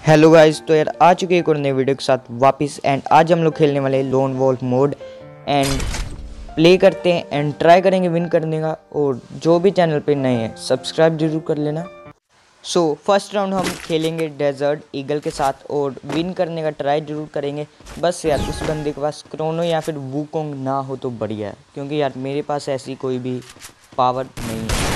Hello guys तो यार आ चुके एक और नए वीडियो के साथ वापस एंड आज हम लोग खेलने वाले lone wolf mode and play करते हैं एंड ट्राई करेंगे विन करने का, और जो भी चैनल पे नए हैं सब्सक्राइब ज़रूर कर लेना। सो फ़र्स्ट राउंड हम खेलेंगे डेजर्ट ईगल के साथ, और विन करने का ट्राई ज़रूर करेंगे। बस यार, उस बंदे के पास क्रोनो या फिर वूकोंग ना हो तो बढ़िया है, क्योंकि यार मेरे पास ऐसी कोई भी पावर नहीं है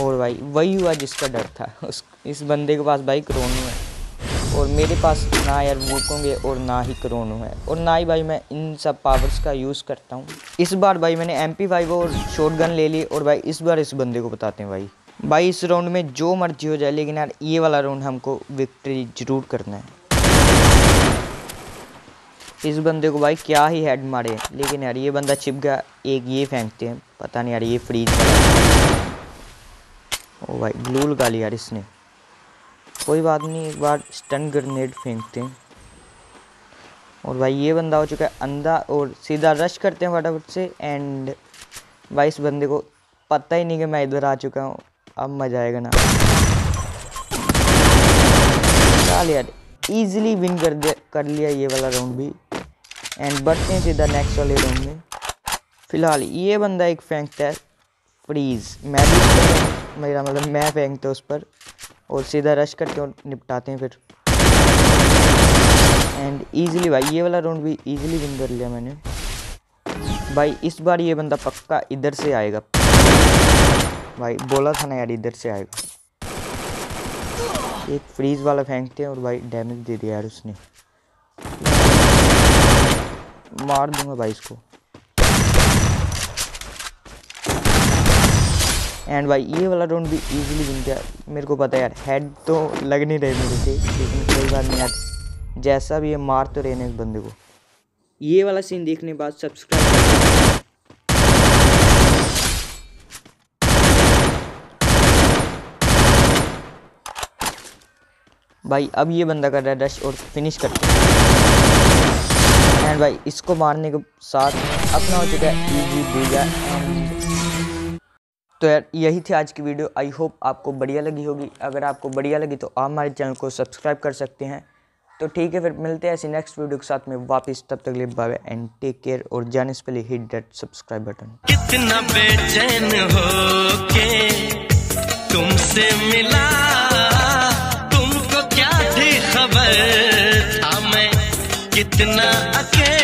और भाई, वही हुआ जिसका डर था। उस, इस बंदे के पास भाई क्रोनो है। और मेरे पास ना यार वूकोंगे और ना ही क्रोनो है। और ना ही भाई मैं इन सब पावर्स का यूज़ करता हूँ। इस बार भाई मैंने एम पी फाइव और शॉर्ट गन ले ली और भाई इस बार इस बंदे को बताते हैं भाई। भाई इस राउंड में जो मर्ज़ी हो जाए, लेकिन यार ये वाला राउंड हमको विक्ट्री ज़रूर करना है। इस बंदे को भाई क्या ही हेड मारे। लेकिन यार ये बंदा छिप गया, एक ये फेंकते हैं। पता नहीं यार ये फ्रीज ओ भाई ग्लू लगा यार इसने। कोई बात नहीं, एक बार स्टन ग्रेनेड फेंकते हैं। और भाई, ये बंदा हो चुका है अंधा और सीधा रश करते हैं फटाफट से एंड भाई, इस बंदे को पता ही नहीं कि मैं इधर आ चुका हूँ। अब मज़ा आएगा ना। चल यार इजीली विन कर दिया कर लिया ये वाला राउंड भी। एंड बढ़ते हैं सीधा नेक्स्ट वाले राउंड में। फ़िलहाल ये बंदा एक फेंकता है। फ्रीज मैं भी मेरा मतलब मैं फेंकते उस पर और सीधा रश करके और निपटाते हैं फिर। एंड इजीली भाई, ये वाला राउंड भी इजीली विन कर लिया मैंने। भाई, इस बार ये बंदा पक्का इधर से आएगा। भाई, बोला था ना यार इधर से आएगा। एक फ्रीज वाला फेंकते हैं और भाई डैमेज दे दिया यार उसने। मार दूँगा भाई इसको। एंड भाई ये वाला राउंड भी इजीली विन किया मेरे को पता है यार हेड तो लग नहीं रहे मेरे से लेकिन कोई बात नहीं यार। जैसा भी है मार तो रहने इस बंदे को। ये वाला सीन देखने के बाद सब्सक्राइब भाई अब ये बंदा कर रहा है रश और फिनिश करते एंड भाई इसको मारने के साथ अपना हो चुका है इजी बीजा एंड तो यार, यही थी आज की वीडियो। आई होप आपको बढ़िया लगी होगी। अगर आपको बढ़िया लगी तो आप हमारे चैनल को सब्सक्राइब कर सकते हैं। तो ठीक है, फिर मिलते हैं ऐसी नेक्स्ट वीडियो के साथ में। वापस तब तक लिए बाय एंड टेक केयर और जाने से पहले हिट डेट सब्सक्राइब बटन कितना बेचैन हो के तुमसे मिला। तुमको क्या थी खबर? था मैं कितना अकेला।